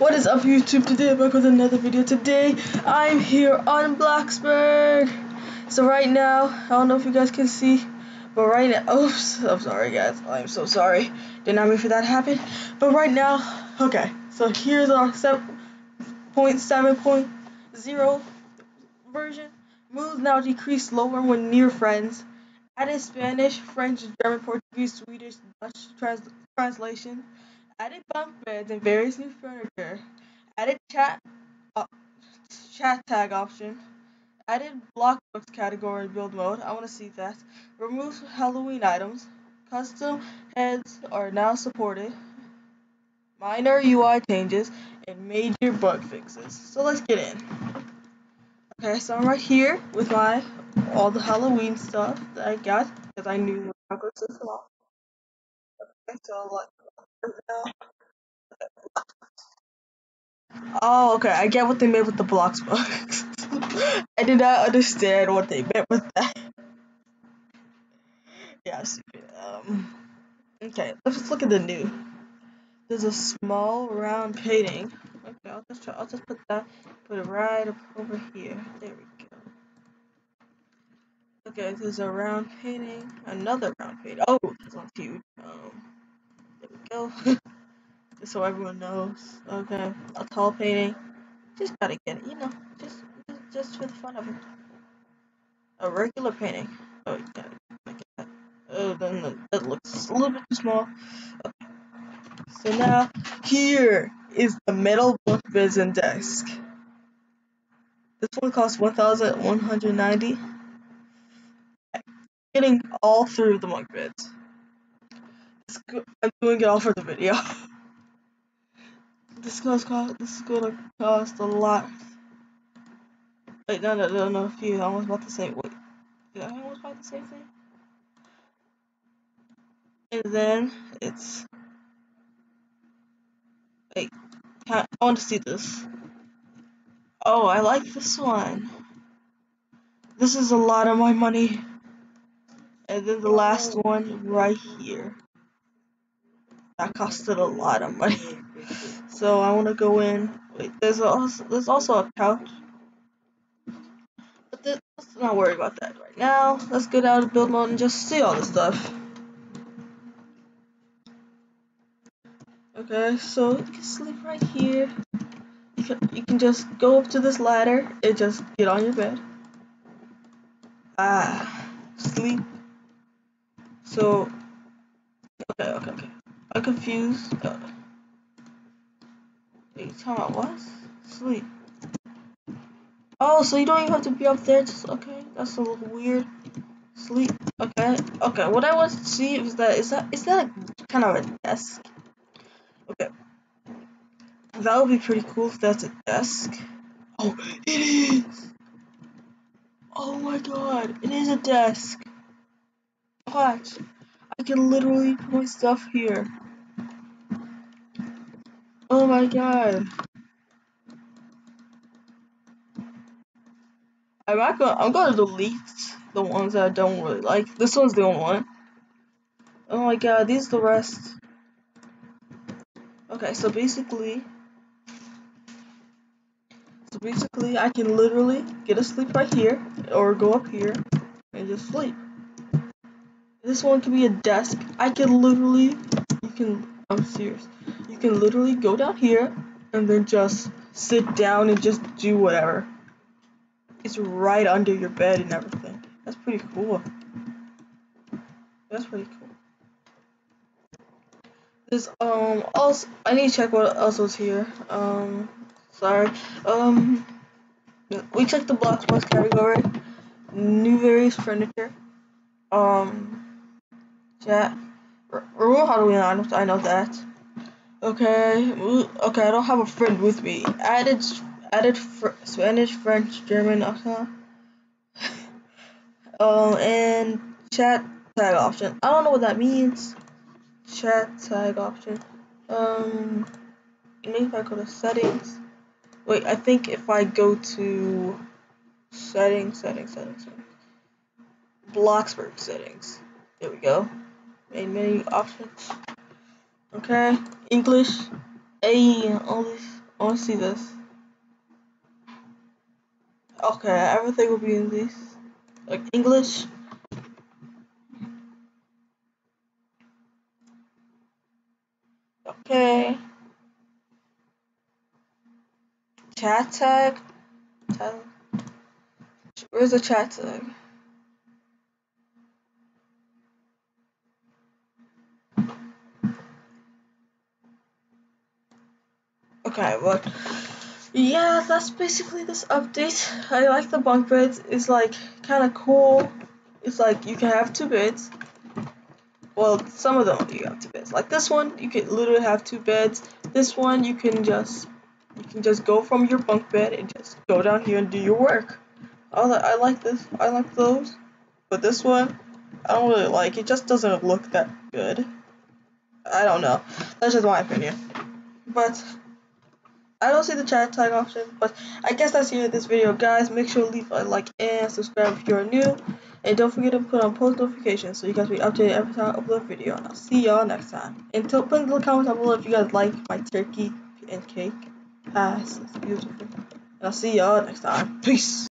up YouTube? Today back with another video. Today I'm here on Bloxburg. so right now I don't know if you guys can see but right now oops I'm sorry guys. I'm so sorry. Did not mean for that to happen. But right now okay so here's our 7.7.0 version. Moves now decrease slower when near friends. Added Spanish French German Portuguese Swedish Dutch trans translation added bunk beds and various new furniture, added chat uh, chat tag option, added block books category build mode. I want to see that. Remove Halloween items. Custom heads are now supported. Minor UI changes and major bug fixes. So let's get in. Okay, so I'm right here with my all the Halloween stuff that I got because I knew I was to off. Okay, so like Oh, okay. I get what they meant with the Blockbux. I did not understand what they meant with that. yeah, stupid. Um, okay, let's look at the new. There's a small round painting. Okay, I'll just try, I'll just put that, put it right up over here. There we go. Okay, there's a round painting, another round painting. Oh, this one's huge. Um, just so everyone knows. Okay, a tall painting. Just gotta get it, you know, just just for the fun of it. A regular painting. Oh, I get that. Oh, then the, that looks a little bit too small. Okay. So now here is the metal book beds and desk. This one costs 1,190. Getting all through the monk. I'm doing it all for the video. This gonna cost. This is gonna cost a lot. Wait, no, no, no, no. Few. I almost bought the same. Wait, did I almost buy the same thing? And then it's. Wait, I want to see this. Oh, I like this one. This is a lot of my money. And then the last one right here. That costed a lot of money. So I want to go in. Wait, there's also there's also a couch. But this, let's not worry about that right now. Let's go down to build mode and just see all the stuff. Okay, so you can sleep right here. You can, you can just go up to this ladder and just get on your bed. Ah, sleep. So, okay, okay, okay. I'm confused. Uh, Wait, talking about what? Sleep. Oh, so you don't even have to be up there. Just okay. That's a little weird. Sleep. Okay. Okay. What I want to see is that is that is that a, kind of a desk? Okay. That would be pretty cool if that's a desk. Oh, it is. Oh my god, it is a desk. Watch. I can literally put my stuff here. Oh my god. I'm not gonna I'm gonna delete the ones that I don't really like. This one's the only one. Oh my god, these are the rest. Okay, so basically So basically I can literally get a sleep right here or go up here and just sleep. This one can be a desk. I can literally you can I'm serious can literally go down here and then just sit down and just do whatever. It's right under your bed and everything. That's pretty cool. That's pretty cool. This um also I need to check what else was here. Um sorry. Um we checked the Blockbux category. New various furniture. Um chat. Remove Halloween items, I know that. Okay, okay, I don't have a friend with me. Added, added fr Spanish, French, German, uh, um, and chat tag option. I don't know what that means. Chat tag option. Um, maybe if I go to settings. Wait, I think if I go to settings, settings, settings, settings. Bloxburg settings. There we go. Main menu options. Okay, English, all this, I want to see this. Okay, everything will be in this. Like English. Okay. Chat tag. Where's the chat tag? Okay, but yeah, that's basically this update. I like the bunk beds. It's like kind of cool. It's like you can have two beds. Well, some of them you have two beds. Like this one, you can literally have two beds. This one, you can just you can just go from your bunk bed and just go down here and do your work. I like, I like this. I like those. But this one, I don't really like. It just doesn't look that good. I don't know. That's just my opinion. But I don't see the chat tag option, but I guess that's the end of this video, guys. Make sure to leave a like and subscribe if you're new. And don't forget to put on post notifications so you guys will be updated every time I upload a video. And I'll see y'all next time. And tell, put in the comments down below if you guys like my turkey and cake. Pass. It's beautiful. And I'll see y'all next time. Peace.